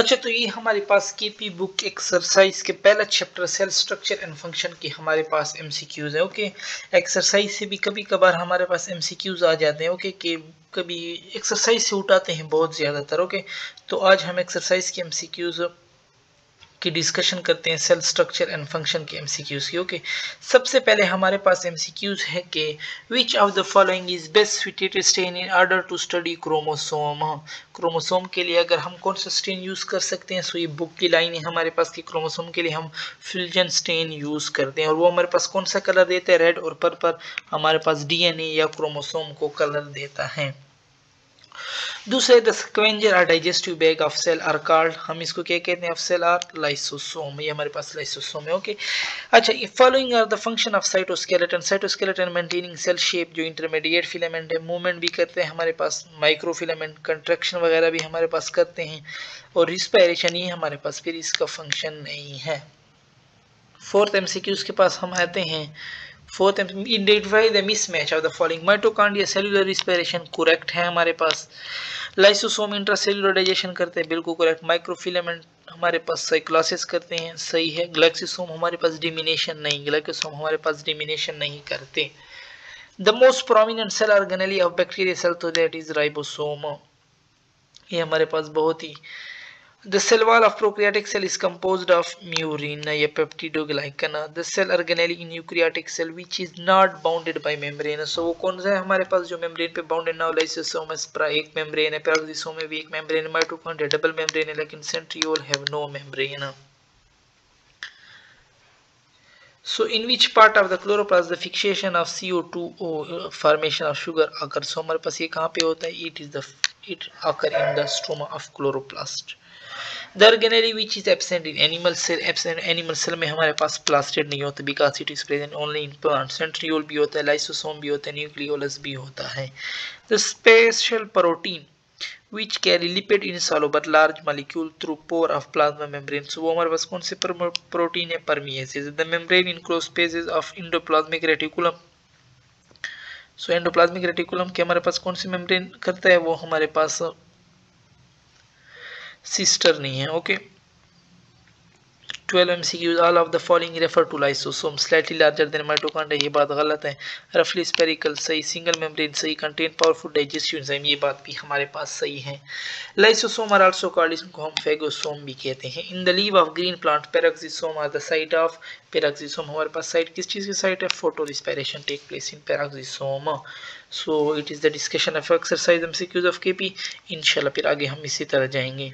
اچھا تو یہ ہمارے پاس کی پی بک ایکسرسائز کے پہلا chapter cell structure and function کی ہمارے پاس ایم سی کیوز ہیں اوکے ایکسرسائز سے بھی کبھی کبھار ہمارے پاس ایم سی کیوز آ جاتے ہیں اوکے کہ کبھی ایکسرسائز سے اٹھاتے ہیں بہت زیادہ تر اوکے تو آج ہم ایکسرسائز کے ایم سی کیوز کی ڈسکشن کرتے ہیں سیل سٹرکچر اینڈ فنکشن کے ایم سی کیوز کی اوکے سب سے پہلے ہمارے پاس ایم سی کیوز ہے کہ which of the following is best fitted stain in order to study chromosome chromosome کے لیے اگر ہم کون سا اسٹین یوز کر سکتے ہیں سو یہ بک کی لائن ہے ہمارے پاس کہ کروموسوم کے لیے ہم فلجن اسٹین یوز کرتے ہیں اور وہ ہمارے پاس کون سا کلر دیتا ہے ریڈ اور پرپل ہمارے پاس ڈی این اے یا کروموسوم کو کلر دیتا ہے دوسرے دس کوینجر اور digestive bag of cell are called ہم اس کو کیا کہتے ہیں آف سیل آر لائسوسوم یہ ہمارے پاس لائسوسوم ہے اوکے اچھا یہ following are the function of cytoskeleton cytoskeleton maintaining cell shape جو انٹرمیڈیئر فیلمنٹ ہے مومنٹ بھی کرتے ہیں ہمارے پاس مائکرو فیلمنٹ کنٹریکشن وغیرہ بھی ہمارے پاس کرتے ہیں اور ریسپائریشن ہی ہمارے پاس پھر اس کا فنکشن نہیں ہے فورت ایم سی کیوز کے پاس ہم آتے ہیں fourth identify the mismatch of the following mitochondria cellular respiration correct ہے ہمارے پاس لائسوسوم انٹرا سیلولر ڈائجیشن کرتے ہیں بالکل کریکٹ مائکرو فیلیمنٹ ہمارے پاس سائیکلاسس کرتے ہیں صحیح ہے گلیکسیسوم ہمارے پاس ڈیمینیشن نہیں گلیکسوم ہمارے پاس ڈیمینیشن نہیں کرتے the most prominent cell organelle of bacteria cell تو دیٹ از رائبوسوم یہ ہمارے پاس بہت ہی The cell wall of prokaryotic cell is composed of murine, a peptidoglycan. The cell organelle in eukaryotic cell which is not bounded by membrane. So, وہ کون سا ہے ہمارے پاس جو membrane پہ bounded now lysosome is پرا ایک membrane ہے پہ اگزیسوں میں بھی ایک membrane mitochondria double membrane ہے لیکن centriole have no membrane. So in which part of the chloroplast the fixation of CO2 formation of sugar occurs? So ہمارے پاس یہ کہاں پہ ہوتا ہے? It is the it occur in the stroma of chloroplast در گنری وی چیز absent in animal cell absent animal cell میں ہمارے پاس پلاسٹیڈ نہیں ہوتا because it is present only in plant centriole بھی ہوتا ہے لائسوسوم بھی ہوتا ہے نیوکلیولس بھی ہوتا ہے در special protein which carry lipid insoluble large molecule through pore of plasma membrane سو وہ ہمارے پاس کون سے پروٹین ہے permeases their membrane enclosed spaces of endoplasmic reticulum so endoplasmic reticulum کے ہمارے پاس کون سی کرتا ہے وہ ہمارے پاس سسٹر نہیں ہے okay following slightly larger than mitochondria یہ بات غلط ہے رفلی اسپیریکل صحیح سنگل میمبرین صحیح صحیح کنٹینٹ پاورفل انزائم یہ بات بھی ہمارے پاس صحیح ہے لائسوسوم اور ہم فیگوسوم بھی کہتے ہیں in the leaf of green plant peroxisome are the site of peroxisome ہمارے پاس سائٹ کس چیز کی سائٹ ہے ڈسکشن ان پی انشاءاللہ پھر آگے ہم اسی طرح جائیں گے